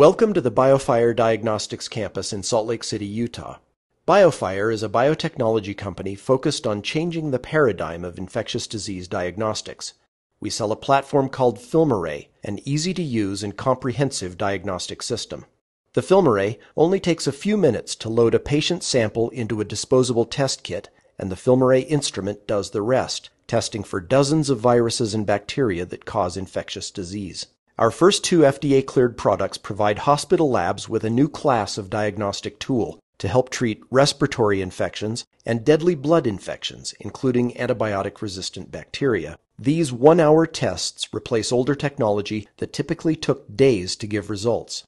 Welcome to the BioFire Diagnostics campus in Salt Lake City, Utah. BioFire is a biotechnology company focused on changing the paradigm of infectious disease diagnostics. We sell a platform called FilmArray, an easy to use and comprehensive diagnostic system. The FilmArray only takes a few minutes to load a patient sample into a disposable test kit, and the FilmArray instrument does the rest, testing for dozens of viruses and bacteria that cause infectious disease. Our first two FDA cleared products provide hospital labs with a new class of diagnostic tool to help treat respiratory infections and deadly blood infections, including antibiotic resistant bacteria. These one hour tests replace older technology that typically took days to give results.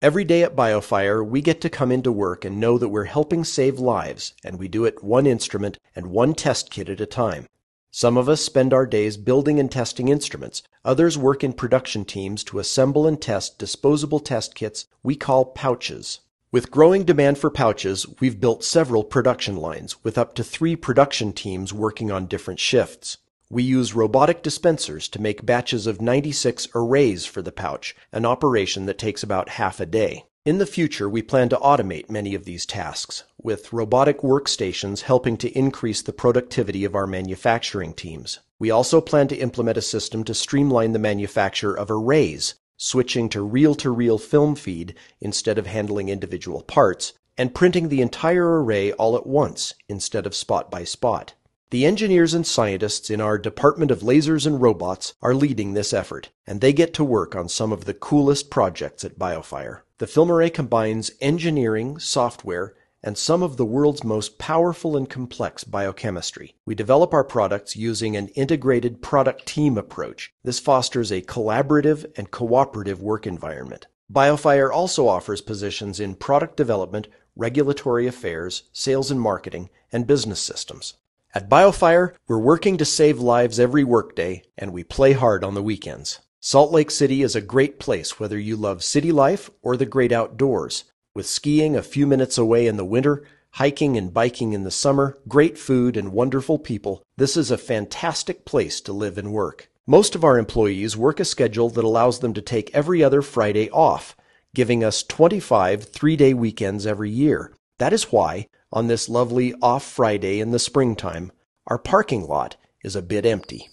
Every day at BioFire, we get to come into work and know that we're helping save lives, and we do it one instrument and one test kit at a time. Some of us spend our days building and testing instruments. Others work in production teams to assemble and test disposable test kits we call pouches. With growing demand for pouches, we've built several production lines with up to three production teams working on different shifts. We use robotic dispensers to make batches of 96 arrays for the pouch, an operation that takes about half a day. In the future, we plan to automate many of these tasks, with robotic workstations helping to increase the productivity of our manufacturing teams. We also plan to implement a system to streamline the manufacture of arrays switching to reel-to-reel film feed instead of handling individual parts, and printing the entire array all at once instead of spot by spot. The engineers and scientists in our Department of Lasers and Robots are leading this effort, and they get to work on some of the coolest projects at BioFire. The FilmArray combines engineering, software, and some of the world's most powerful and complex biochemistry. We develop our products using an integrated product team approach. This fosters a collaborative and cooperative work environment. BioFire also offers positions in product development, regulatory affairs, sales and marketing, and business systems. At BioFire, we're working to save lives every workday, and we play hard on the weekends. Salt Lake City is a great place whether you love city life or the great outdoors. With skiing a few minutes away in the winter, hiking and biking in the summer, great food, and wonderful people, this is a fantastic place to live and work. Most of our employees work a schedule that allows them to take every other Friday off, giving us 25 three day weekends every year. That is why, on this lovely off Friday in the springtime, our parking lot is a bit empty.